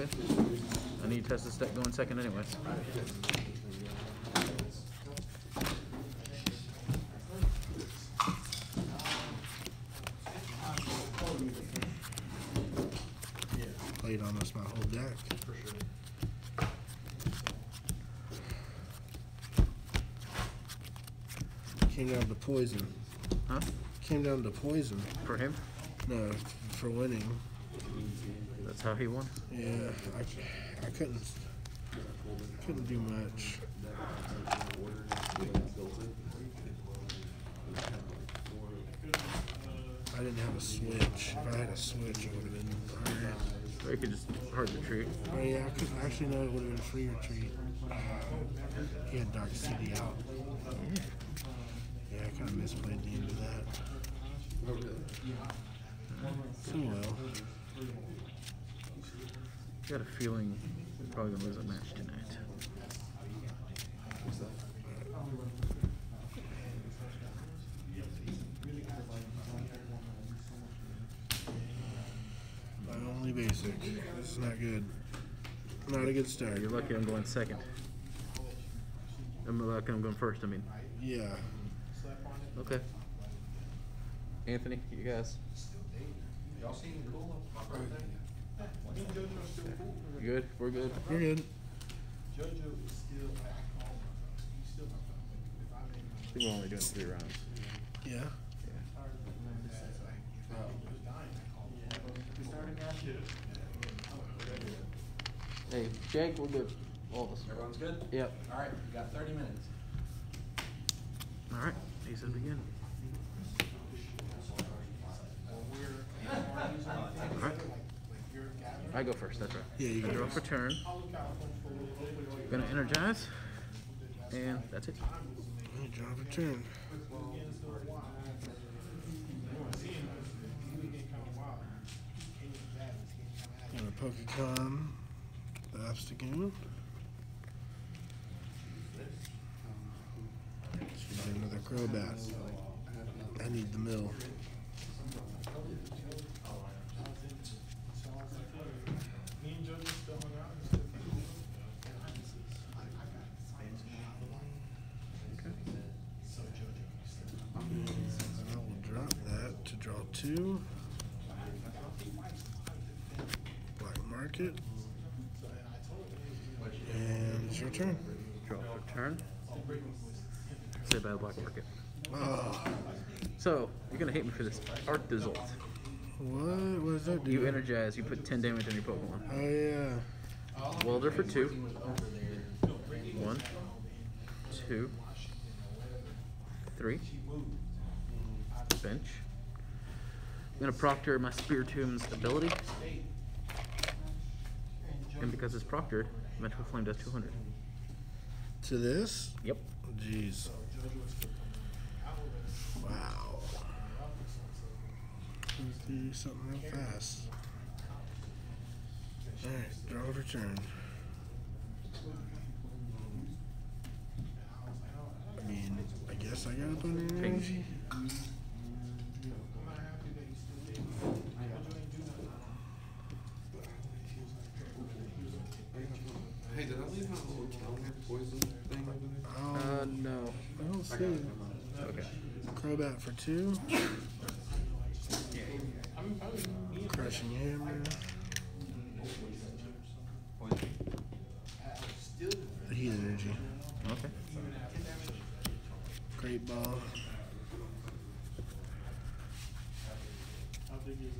Okay. I need to test this deck going second anyways. Played almost my whole deck. Came down to poison. Huh? Came down to poison. For him? No, for winning. That's how he won? Yeah, I, I couldn't couldn't do much. I didn't have a switch. If I had a switch, it would have been. Or he could just hard retreat. Oh yeah, I could actually know it would have been free retreat. Uh, he had Dark City out. Yeah, I kind of misplayed the end of that. Oh, so well. Got a feeling we're probably gonna lose a match tonight. My only basic. This is not good. Not a good start. You're lucky I'm going second. I'm lucky I'm going first, I mean. Yeah. Okay. Anthony, you guys. Y'all seem cool. Me and JoJo are still cool. You good? We're good. You're good. JoJo is still at home. He's still not if I make I think we're only doing three rounds. Yeah. Hey, Jake, we're good. All of us. Everyone's good? Yep. All right, we got 30 minutes. All right. He said begin. All right. I go first. That's right. Yeah, you go draw for turn. Gonna energize, and that's it. Draw for turn. Gonna Pokecon the Obstagoon. Should another Crobat. I need the mill. Me and JoJo still hung out. and still So JoJo. And I will drop that to draw two. Black market. And it's your turn. Draw for turn. Say bye black market. Oh, So you're gonna hate me for this. Arctozolt. what? What does that do? You energize. You put 10 damage on your Pokemon. Oh yeah. Welder for two. One, two, three. Bench. I'm gonna proctor my Spiritomb's ability. And because it's proctored, Metro Flame does 200. To this? Yep. Jeez. Wow. Let's do something real fast. Alright, draw for turn. I mean, I guess I got a bunch of energy. Hey, did I leave my little counter poison thing over there? Uh, no. I don't see it. Okay. Crobat for two. Crushing hammer. Heat energy. Okay. Great ball. How big is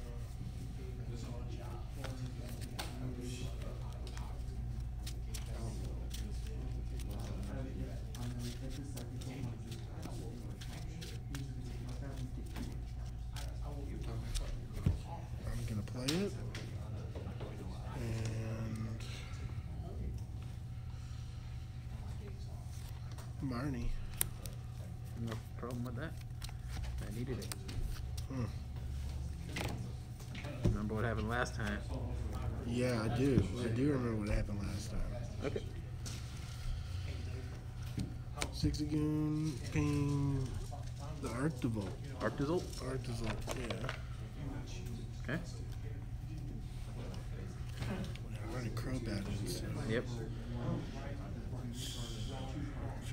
I'm gonna play it. And Barney. No problem with that. I needed it. Hmm. Remember what happened last time? Yeah, I do. I do remember what happened last time. Okay. Zigzagoon, ping, the Arctozolt. Arc Dissolve. Arctozolt, yeah. Okay. I already no bad ones. So. Yep.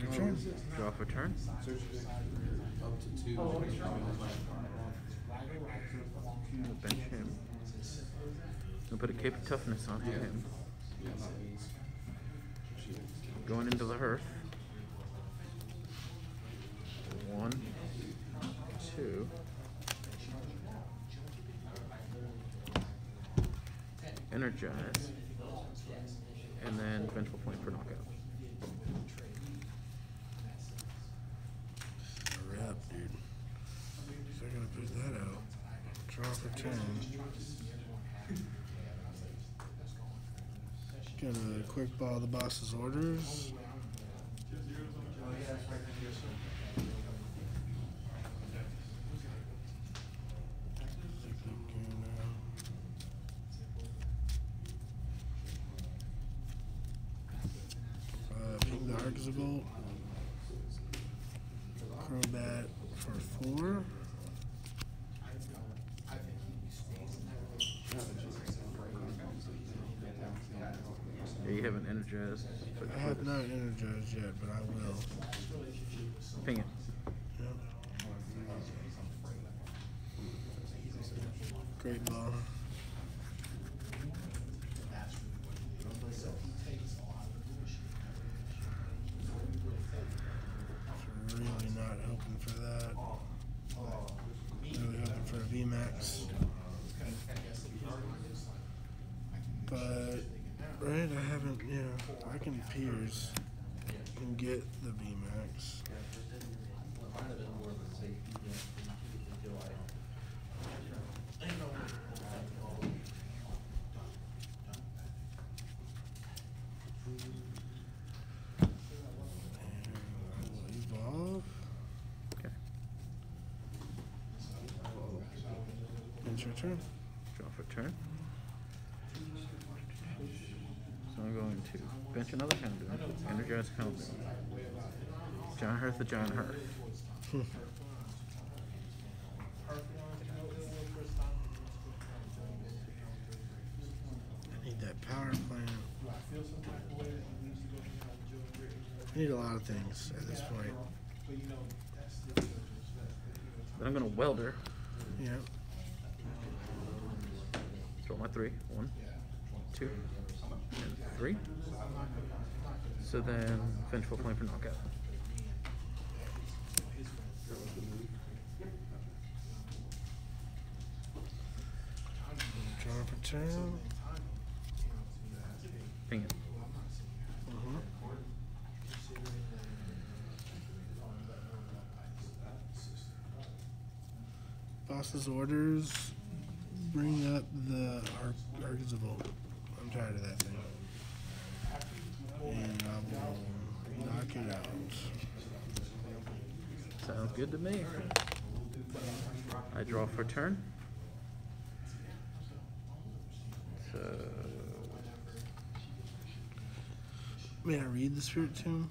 Your turn. Draw for turn. Up to two. Bench him. I'll put a cape of toughness Yeah. him. Going into the hearth. One, two. Energize. And then vengeful point for knockout. Rep, dude. So I gotta put that out. Turn. Gonna quick ball the boss's orders. Uh, the Arctozolt. Crobat for four. Yeah, you haven't energized. I have not energized yet, but I will. Ping it. Yep. Great ball. Really not hoping for that. Really hoping for a VMAX. But right, I haven't. Yeah, I can Piers and get the VMAX. And I will evolve. Okay. It's your turn. Draw for turn. I'm going to bench another Houndoom, energize Houndoom. John Hearth the John Hearth. I need that power plant. I need a lot of things at this point. Then I'm gonna welder. Yeah. Throw my three. One, two, and three. So then vengeful point for knockout. Draw for turn. Ping it. Mhm. Boss's orders. Bring up the Ar- Arctozolt. I'm tired of that thing. And I will knock it out. Sounds good to me. I draw for turn. So May I read the Spiritomb?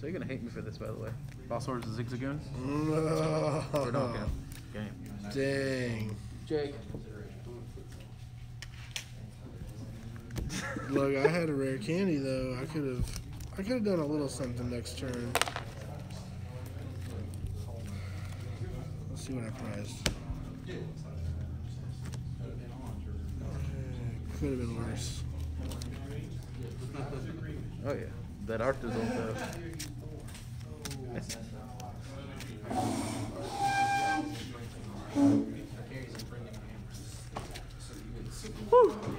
So you're gonna hate me for this, by the way. Boss orders a Zigzagoon for No. knockout. Game. Dang. Jake. Look, I had a rare candy though. I could have, I could have done a little something next turn. Let's see what I prized. Eh, could have been worse. Oh yeah, that art is though. Whew.